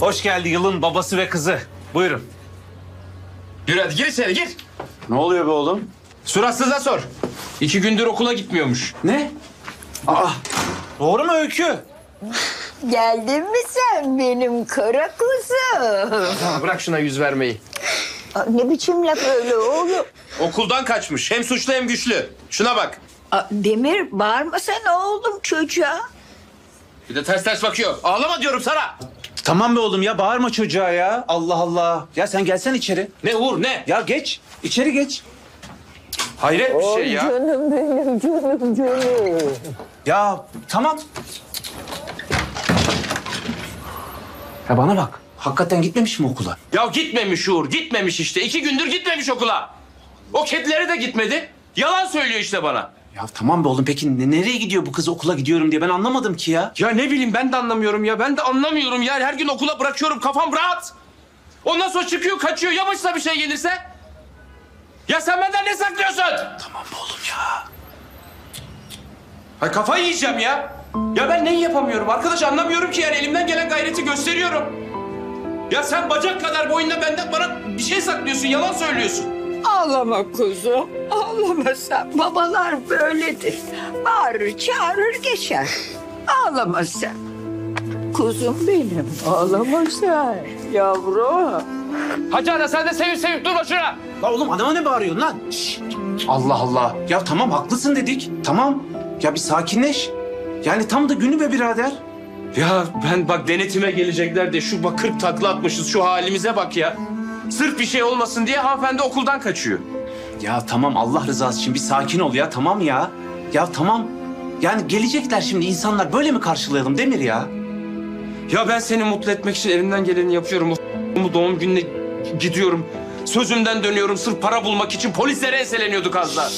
Hoş geldi yılın babası ve kızı. Buyurun. Yürü hadi gir içeri gir. Ne oluyor be oğlum? Suratsıza sor. İki gündür okula gitmiyormuş. Ne? Aa, doğru mu Öykü? Geldin mi sen benim kara kuzum? Bırak şuna yüz vermeyi. Aa, Ne biçim laf öyle oğlum? Okuldan kaçmış. Hem suçlu hem güçlü. Şuna bak. Aa, Demir bağırmasana oğlum çocuğa. Bir de ters ters bakıyor. Ağlama diyorum sana. Tamam be oğlum ya bağırma çocuğa ya. Allah Allah. Ya sen gelsen içeri. Ne Uğur ne? Ya geç. İçeri geç. Hayret bir şey ya. Canım benim canım canım. Ya tamam. Ya bana bak. Hakikaten gitmemiş mi okula? Ya gitmemiş Uğur. Gitmemiş işte. İki gündür gitmemiş okula. O kedileri de gitmedi. Yalan söylüyor işte bana. Ya tamam be oğlum peki ne- nereye gidiyor bu kız okula gidiyorum diye ben anlamadım ki ya. Ya ne bileyim ben de anlamıyorum ya. Ben de anlamıyorum ya. Her gün okula bırakıyorum kafam rahat. Ondan sonra çıkıyor kaçıyor. Ya başına bir şey gelirse? Ya sen benden ne saklıyorsun? Tamam be oğlum ya. Ay kafayı yiyeceğim ya. Ya ben neyi yapamıyorum arkadaş anlamıyorum ki yani elimden gelen gayreti gösteriyorum. Ya sen bacak kadar boyunda benden bana bir şey saklıyorsun, yalan söylüyorsun. Ağlama kuzum. Ağlama sen. Babalar böyledir. Bağırır çağırır geçer. Ağlama sen. Kuzum benim. Ağlama sen. Yavrum. Hacı ana sen de sevip sevip durma şuna. La oğlum adama ne bağırıyorsun lan? Şşt. Allah Allah. Ya tamam haklısın dedik. Tamam. Ya bir sakinleş. Yani tam da günü be birader. Ya ben bak denetime gelecekler de şu bak 40 takla atmışız şu halimize bak ya. Sırf bir şey olmasın diye hanımefendi okuldan kaçıyor. Ya tamam Allah rızası için bir sakin ol ya tamam ya. Ya tamam. Yani gelecekler şimdi insanlar böyle mi karşılayalım Demir ya? Ya ben seni mutlu etmek için elimden geleni yapıyorum. Bu doğum gününe gidiyorum. Sözümden dönüyorum sırf para bulmak için polislere enseleniyorduk az daha.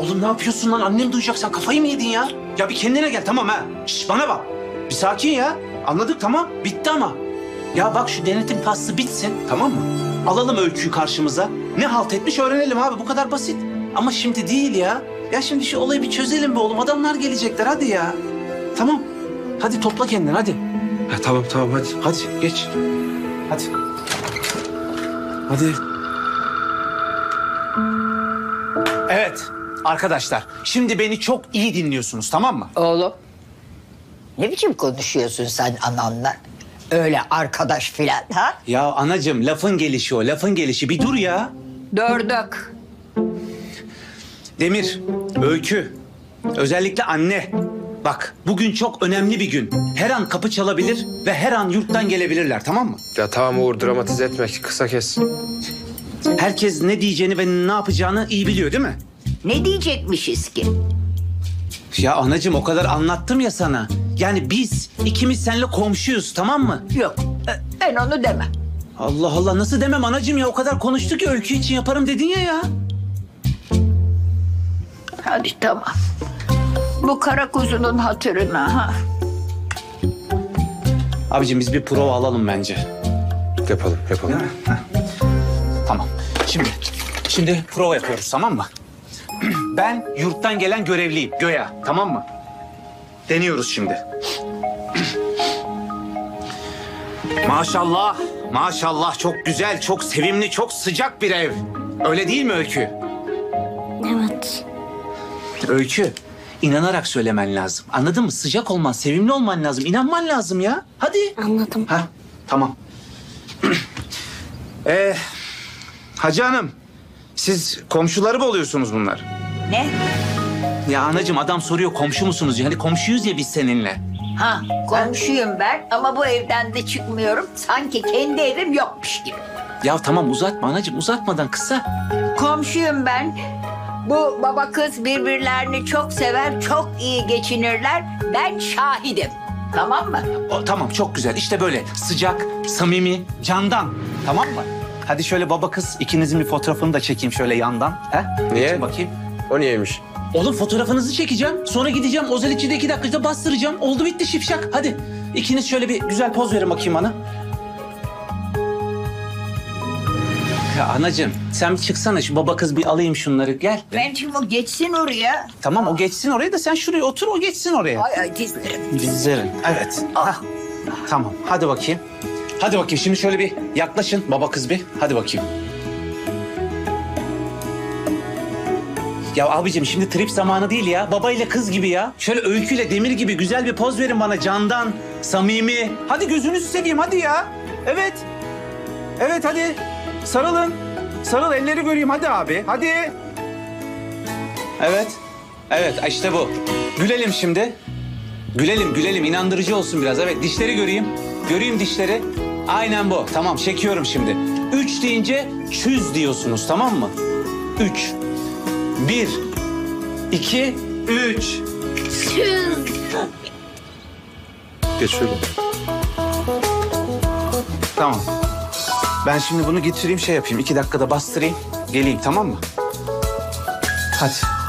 Oğlum ne yapıyorsun lan? Annem duyacak sen kafayı mı yedin ya? Ya bir kendine gel tamam ha. Şş, bana bak. Bir sakin ya. Anladık tamam. Bitti ama. Ya bak şu denetim faslı bitsin tamam mı? Alalım öyküyü karşımıza. Ne halt etmiş öğrenelim abi bu kadar basit. Ama şimdi değil ya. Ya şimdi şu olayı bir çözelim be oğlum. Adamlar gelecekler hadi ya. Tamam. Hadi topla kendini hadi. Ha, tamam tamam hadi. Hadi geç. Hadi. Hadi. Evet arkadaşlar şimdi beni çok iyi dinliyorsunuz tamam mı? Oğlum. Ne biçim konuşuyorsun sen ananla? Öyle arkadaş filan ha? Ya anacığım lafın gelişi o lafın gelişi bir dur ya. Dördük. Demir, Öykü, özellikle anne. Bak bugün çok önemli bir gün. Her an kapı çalabilir ve her an yurttan gelebilirler tamam mı? Ya tamam Uğur dramatize etme kısa kes. Herkes ne diyeceğini ve ne yapacağını iyi biliyor değil mi? Ne diyecekmişiz ki? Ya anacığım o kadar anlattım ya sana. Yani biz ikimiz seninle komşuyuz tamam mı? Yok e, ben onu demem. Allah Allah nasıl demem anacığım ya o kadar konuştuk ki öykü için yaparım dedin ya ya. Hadi tamam. Bu kara kuzunun hatırına ha. Abicim biz bir prova alalım bence. Yapalım yapalım. Tamam. Şimdi şimdi prova yapıyoruz tamam mı? Ben yurttan gelen görevliyim Göya tamam mı? Deniyoruz şimdi. maşallah, maşallah çok güzel, çok sevimli, çok sıcak bir ev. Öyle değil mi Öykü? Evet. Öykü, inanarak söylemen lazım. Anladın mı? Sıcak olman, sevimli olman lazım. İnanman lazım ya. Hadi. Anladım. Ha, tamam. ee, Hacı Hanım, siz komşuları mı oluyorsunuz bunlar? Ne? Ya anacığım adam soruyor komşu musunuz? Yani komşuyuz ya biz seninle. Ha komşuyum ben ama bu evden de çıkmıyorum. Sanki kendi evim yokmuş gibi. Ya tamam uzatma anacığım uzatmadan kısa. Komşuyum ben. Bu baba kız birbirlerini çok sever, çok iyi geçinirler. Ben şahidim. Tamam mı? O, tamam çok güzel işte böyle sıcak, samimi, candan. Tamam mı? Hadi şöyle baba kız ikinizin bir fotoğrafını da çekeyim şöyle yandan. He? Niye? Geçin bakayım. O niyeymiş? Oğlum fotoğrafınızı çekeceğim. Sonra gideceğim. Özel içinde iki dakikada bastıracağım. Oldu bitti şipşak. Hadi. İkiniz şöyle bir güzel poz verin bakayım bana. Ya anacığım sen bir çıksana şu baba kız bir alayım şunları gel. Ben şimdi o geçsin oraya. Tamam o geçsin oraya da sen şuraya otur o geçsin oraya. Ay ay dizlerim. Dizlerin evet. Ah. Tamam hadi bakayım. Hadi bakayım şimdi şöyle bir yaklaşın baba kız bir. Hadi bakayım. Ya abicim şimdi trip zamanı değil ya. Baba ile kız gibi ya. Şöyle öyküyle demir gibi güzel bir poz verin bana candan, samimi. Hadi gözünüzü seveyim hadi ya. Evet. Evet hadi. Sarılın. Sarıl elleri göreyim hadi abi. Hadi. Evet. Evet işte bu. Gülelim şimdi. Gülelim gülelim inandırıcı olsun biraz. Evet dişleri göreyim. Göreyim dişleri. Aynen bu. Tamam çekiyorum şimdi. Üç deyince çüz diyorsunuz tamam mı? Üç. Bir. iki, Üç. Geç şöyle. Tamam. Ben şimdi bunu getireyim şey yapayım. iki dakikada bastırayım. Geleyim tamam mı? Hadi.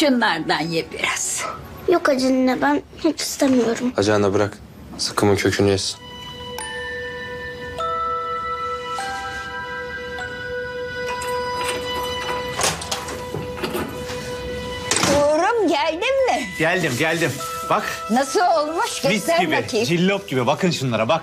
Şunlardan ye biraz. Yok hacı anne ben hiç istemiyorum. Acağına bırak. Sıkımın kökünü yesin. Uğur'um geldin mi? Geldim geldim. Bak Nasıl olmuş? mis Göster gibi. bakayım. Cillop gibi. Bakın şunlara bak.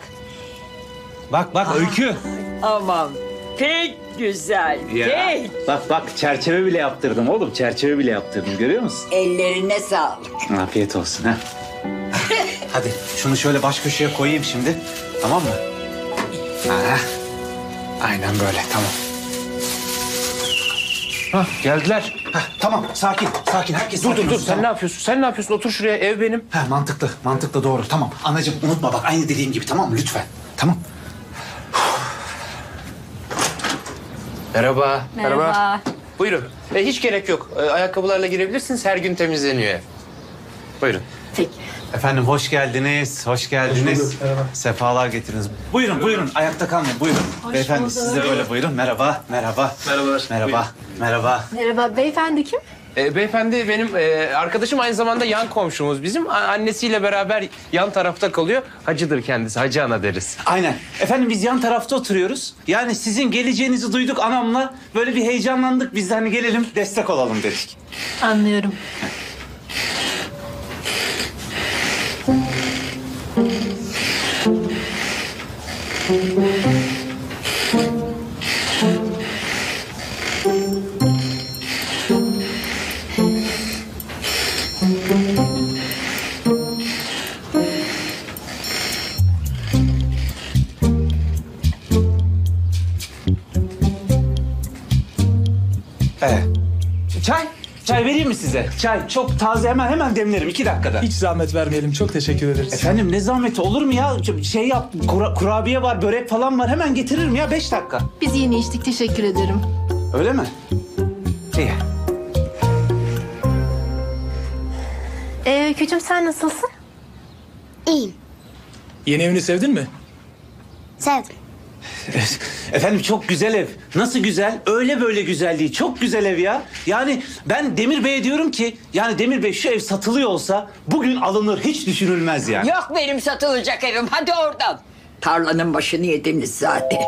Bak bak öykü. Aman pek güzel. Pek. Bak bak çerçeve bile yaptırdım oğlum. Çerçeve bile yaptırdım görüyor musun? Ellerine sağlık. Afiyet olsun ha. Hadi şunu şöyle baş köşeye koyayım şimdi. Tamam mı? Ha. Aynen böyle tamam. Hah geldiler. Ha, tamam sakin sakin herkes Dur sakin dur dur olsun, sen tamam. ne yapıyorsun? Sen ne yapıyorsun? Otur şuraya ev benim. Ha, mantıklı mantıklı doğru tamam. Anacığım unutma bak aynı dediğim gibi tamam mı lütfen. Tamam. Merhaba. Merhaba. Buyurun. E, hiç gerek yok. E, ayakkabılarla girebilirsiniz. Her gün temizleniyor ev. Buyurun. Efendim hoş geldiniz, hoş geldiniz. Sefalar getiriniz. Buyurun, buyurun. Ayakta kalmayın, buyurun. Beyefendi siz de böyle buyurun. Merhaba, merhaba. Merhabalar. Merhaba, merhaba. Merhaba beyefendi kim? E, beyefendi benim e, arkadaşım aynı zamanda yan komşumuz bizim. A- annesiyle beraber yan tarafta kalıyor. Hacıdır kendisi. Hacı ana deriz. Aynen. Efendim biz yan tarafta oturuyoruz. Yani sizin geleceğinizi duyduk anamla. Böyle bir heyecanlandık. Biz de hani gelelim destek olalım dedik. Anlıyorum. Mi size? Çay çok taze hemen hemen demlerim iki dakikada. Hiç zahmet vermeyelim. Çok teşekkür ederiz. Efendim ne zahmeti olur mu ya? Şey yap, kura- kurabiye var, börek falan var. Hemen getiririm ya beş dakika. Biz yeni içtik teşekkür ederim. Öyle mi? İyi. Ee, Öykücüm sen nasılsın? İyiyim. Yeni evini sevdin mi? Sevdim. Efendim çok güzel ev. Nasıl güzel? Öyle böyle güzel değil. Çok güzel ev ya. Yani ben Demir Bey'e diyorum ki... Yani Demir Bey şu ev satılıyor olsa... Bugün alınır hiç düşünülmez yani. Yok benim satılacak evim. Hadi oradan. Tarlanın başını yediniz zaten.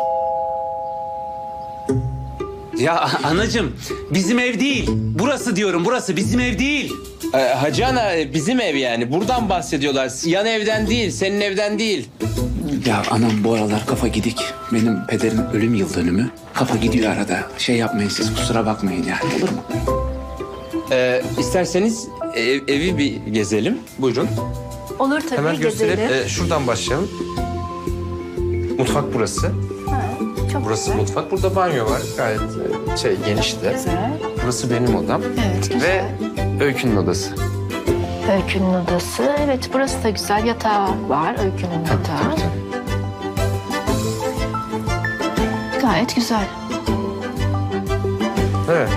Ya a- anacığım bizim ev değil. Burası diyorum burası bizim ev değil. E, Hacı ana e, bizim ev yani. Buradan bahsediyorlar. Yan evden değil, senin evden değil. Ya anam bu aralar kafa gidik. Benim pederin ölüm yıl dönümü. Kafa gidiyor arada. Şey yapmayın siz kusura bakmayın yani olur mu? E, isterseniz ev- evi bir gezelim. Buyurun. Olur tabii Hemen göstereyim. gezelim. E, şuradan başlayalım. Mutfak burası. Çok Burası güzel. mutfak. Burada banyo var. Gayet e, şey geniş de. Güzel. Burası benim odam. Evet güzel. Ve Öykü'nün odası. Öykü'nün odası. Evet burası da güzel. Yatağı var Öykü'nün yatağı. Gayet güzel. Evet.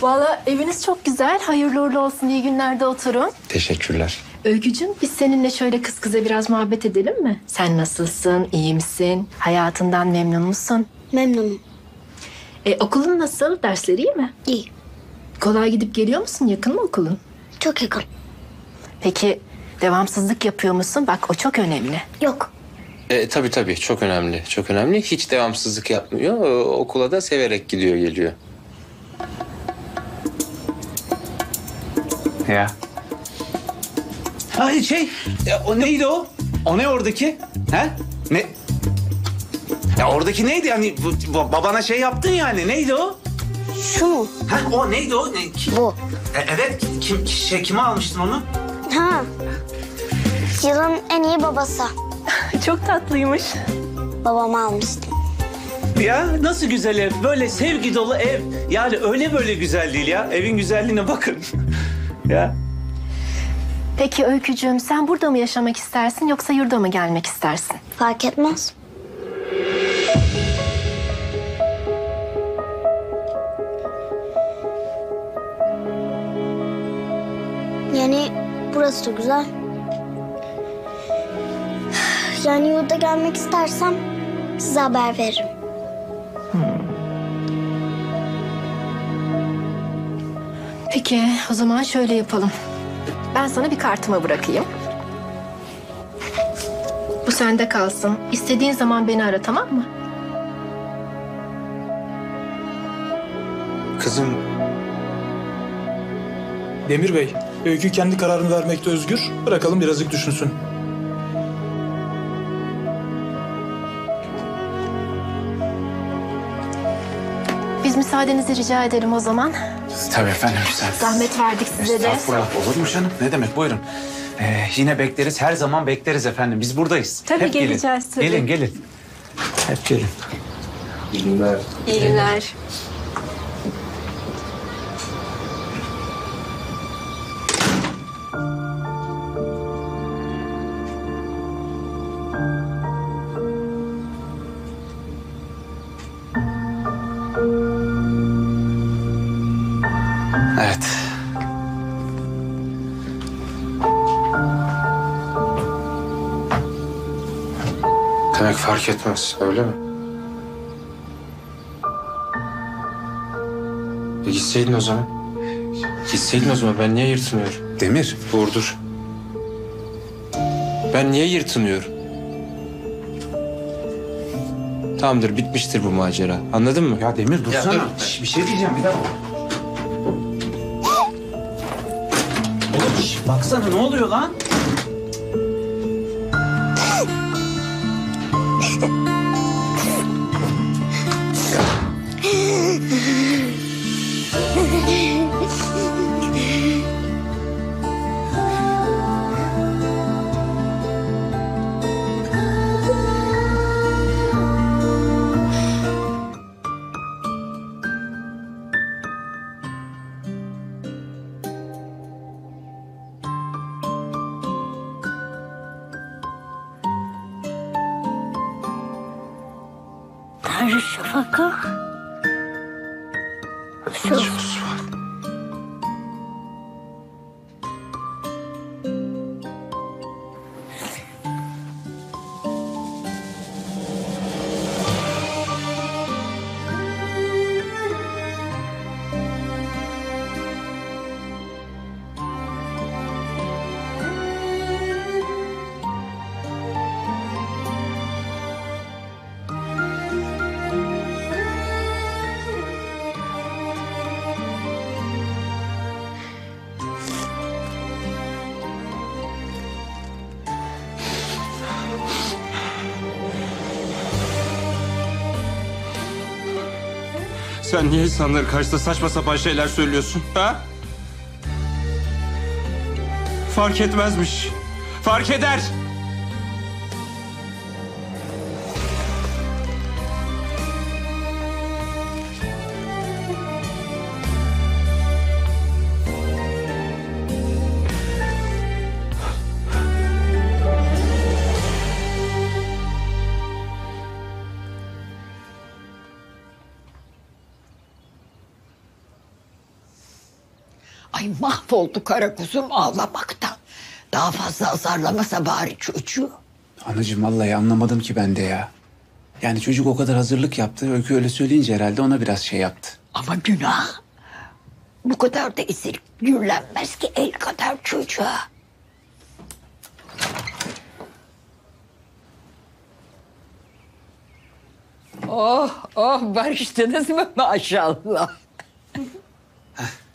Valla eviniz çok güzel. Hayırlı uğurlu olsun. İyi günlerde oturun. Teşekkürler. Öykücüm biz seninle şöyle kız kıza biraz muhabbet edelim mi? Sen nasılsın? İyi misin? Hayatından memnun musun? Memnunum. E, okulun nasıl? Dersleri iyi mi? İyi. Kolay gidip geliyor musun? Yakın mı okulun? Çok yakın. Peki Devamsızlık yapıyor musun? Bak o çok önemli. Yok. E, tabii tabii çok önemli. Çok önemli. Hiç devamsızlık yapmıyor. Ee, okula da severek gidiyor geliyor. Ya. Ay şey, ya o neydi o? O ne oradaki? He? Ne? Ya oradaki neydi yani bu- bu- babana şey yaptın yani neydi o? Şu mu? Ha o neydi o? Ne, ki- Bu. E, evet kim şey kime almıştın onu? Ha. Yılın en iyi babası. Çok tatlıymış. Babama almıştım. Ya nasıl güzel ev. Böyle sevgi dolu ev. Yani öyle böyle güzel değil ya. Evin güzelliğine bakın. ya. Peki Öykücüğüm sen burada mı yaşamak istersin yoksa yurda mı gelmek istersin? Fark etmez. Yani burası da güzel. Yani yurda gelmek istersem size haber veririm. Peki o zaman şöyle yapalım. Ben sana bir kartımı bırakayım. Bu sende kalsın. İstediğin zaman beni ara tamam mı? Kızım Demir Bey, Öykü kendi kararını vermekte özgür. Bırakalım birazcık düşünsün. Müsaadenizi rica edelim o zaman. Tabii efendim güzel. Zahmet verdik size de. Estağfurullah olur mu canım? Ne demek buyurun. Ee, yine bekleriz her zaman bekleriz efendim. Biz buradayız. Tabii, Hep gelin. geleceğiz tabii. Gelin gelin. Hep gelin. İyi günler. Evet. Fark etmez öyle mi? E gitseydin o zaman. Gitseydin o zaman ben niye yırtınıyorum? Demir. Dur dur. Ben niye yırtınıyorum? Tamamdır bitmiştir bu macera. Anladın mı? Ya Demir dursana. dur. Şş, bir şey diyeceğim bir dakika. Oğlum şş, baksana ne oluyor lan? Ha ha ha. Je sur encore. Sen niye insanların karşısında saçma sapan şeyler söylüyorsun? Ha? Fark etmezmiş. Fark eder. Ay mahvoldu kara kuzum ağlamaktan. Daha fazla azarlamasa bari çocuğu. Anacığım vallahi anlamadım ki ben de ya. Yani çocuk o kadar hazırlık yaptı. Öykü öyle söyleyince herhalde ona biraz şey yaptı. Ama günah. Bu kadar da esirip yürülenmez ki el kadar çocuğa. Oh oh barıştınız mı maşallah.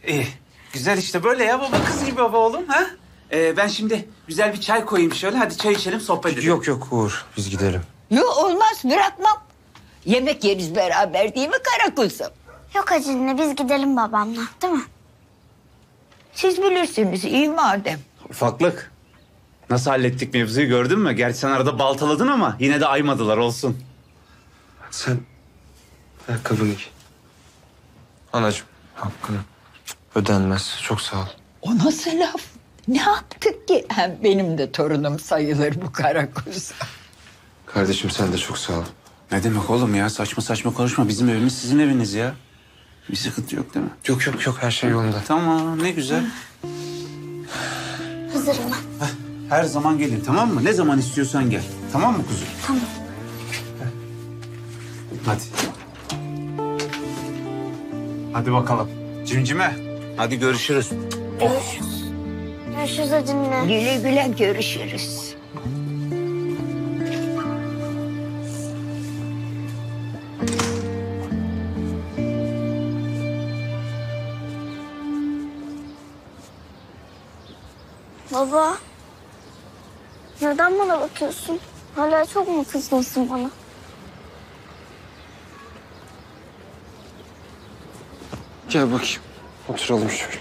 İyi. Güzel işte böyle ya baba kız gibi baba oğlum ha? Ee, ben şimdi güzel bir çay koyayım şöyle. Hadi çay içelim sohbet edelim. Yok yok Uğur biz gidelim. Yok olmaz bırakmam. Yemek yeriz beraber değil mi kara kuzum? Yok Hacinle biz gidelim babamla değil mi? Siz bilirsiniz iyi madem. Ufaklık. Nasıl hallettik mevzuyu gördün mü? Gerçi sen arada baltaladın ama yine de aymadılar olsun. Sen ayakkabını giy. Anacığım hakkını ödenmez. Çok sağ ol. O nasıl laf? Ne yaptık ki? Hem benim de torunum sayılır bu kara kuzu. Kardeşim sen de çok sağ ol. Ne demek oğlum ya? Saçma saçma konuşma. Bizim evimiz sizin eviniz ya. Bir sıkıntı yok değil mi? Yok yok yok her şey yolunda. Tamam ne güzel. Hazırım ben. Her zaman gelin tamam mı? Ne zaman istiyorsan gel. Tamam mı kuzum? Tamam. Hadi. Hadi bakalım. Cimcime. Hadi görüşürüz. Görüşürüz. Görüşürüz Hacinle. Güle güle görüşürüz. Baba. Neden bana bakıyorsun? Hala çok mu kızgınsın bana? Gel bakayım. Oturalım şöyle.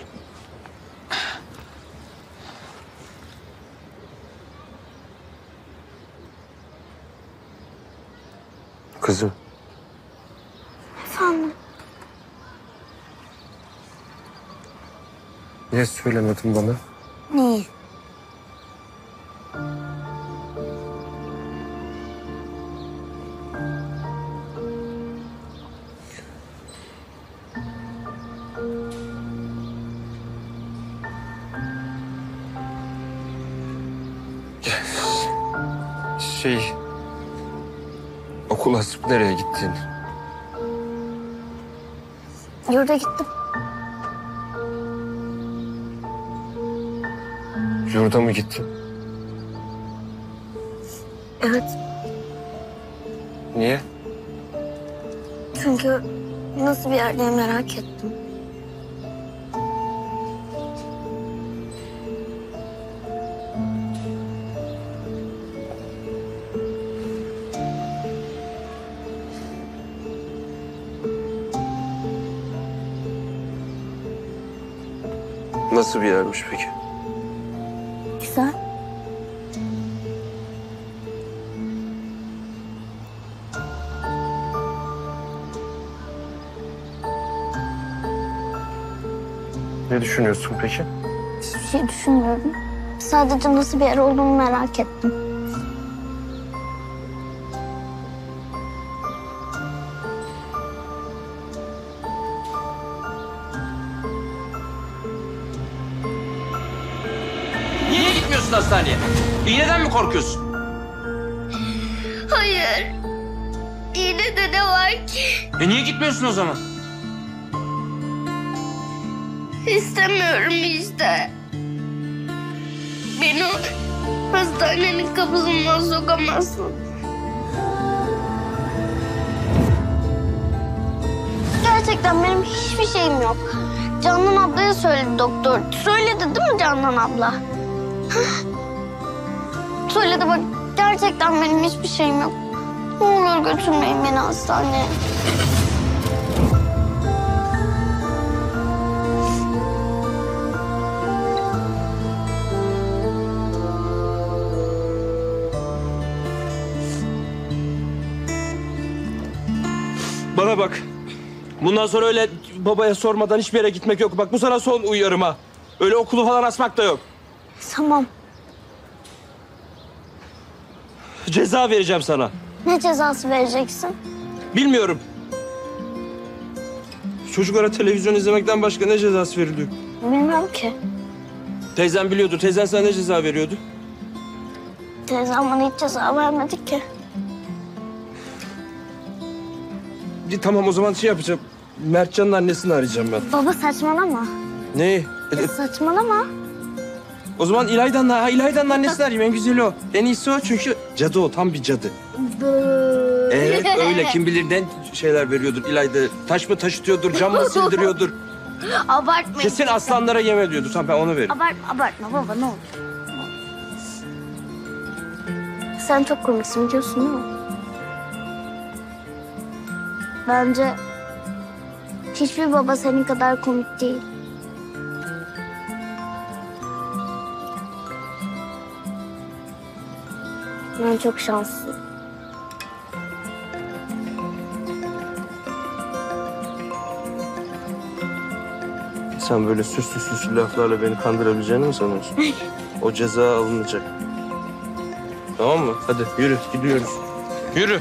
Kızım Efendim? niye söylemedin bana? Neyi? Şey... Okul asıp nereye gittin? Yurda gittim. Yurda mı gittin? Evet. Niye? Çünkü nasıl bir yer diye merak ettim. Nasıl bir yermiş peki? Güzel. Ne düşünüyorsun peki? Hiçbir şey düşünmüyorum. Sadece nasıl bir yer olduğunu merak ettim. Korkuyorsun? Hayır. Yine de ne var ki? E niye gitmiyorsun o zaman? İstemiyorum işte. Beni hastanenin kapısından sokamazsın. Gerçekten benim hiçbir şeyim yok. Canan ablaya söyledi doktor. Söyledi değil mi Canan abla? Hah. Söyledi bak gerçekten benim hiçbir şeyim yok. Ne olur götürmeyin beni hastaneye. Bana bak. Bundan sonra öyle babaya sormadan hiçbir yere gitmek yok. Bak bu sana son uyarım ha. Öyle okulu falan asmak da yok. Tamam. Ceza vereceğim sana. Ne cezası vereceksin? Bilmiyorum. Çocuklara televizyon izlemekten başka ne cezası veriliyor? Bilmem ki. Teyzen biliyordur. Teyzen sana ne ceza veriyordu? Teyzem bana hiç ceza vermedi ki. Bir, tamam o zaman şey yapacağım. Mertcan'ın annesini arayacağım ben. Baba saçmalama. Ne? E, e, Saçmalama. O zaman İlayda'nın, ha, İlayda'nın annesini arayayım. En güzeli o. En iyisi o çünkü cadı o. Tam bir cadı. Evet öyle kim bilir ne şeyler veriyordur İlayda. Taş mı taşıtıyordur, cam mı sildiriyordur. Abartmayın. Kesin aslanlara yem ediyordur. Tamam ben ona veririm. Abartma, abartma baba ne olur. Sen çok komiksin biliyorsun değil mi? Bence hiçbir baba senin kadar komik değil. Ben çok şanslıyım. Sen böyle süslü süslü laflarla beni kandırabileceğini mi sanıyorsun? o ceza alınacak. Tamam mı? Hadi yürü gidiyoruz. Yürü.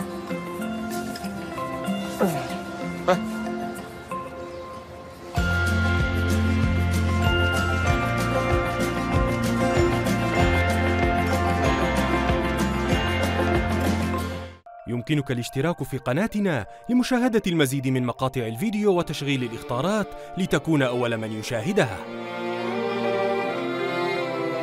يمكنك الاشتراك في قناتنا لمشاهدة المزيد من مقاطع الفيديو وتشغيل الإخطارات لتكون أول من يشاهدها.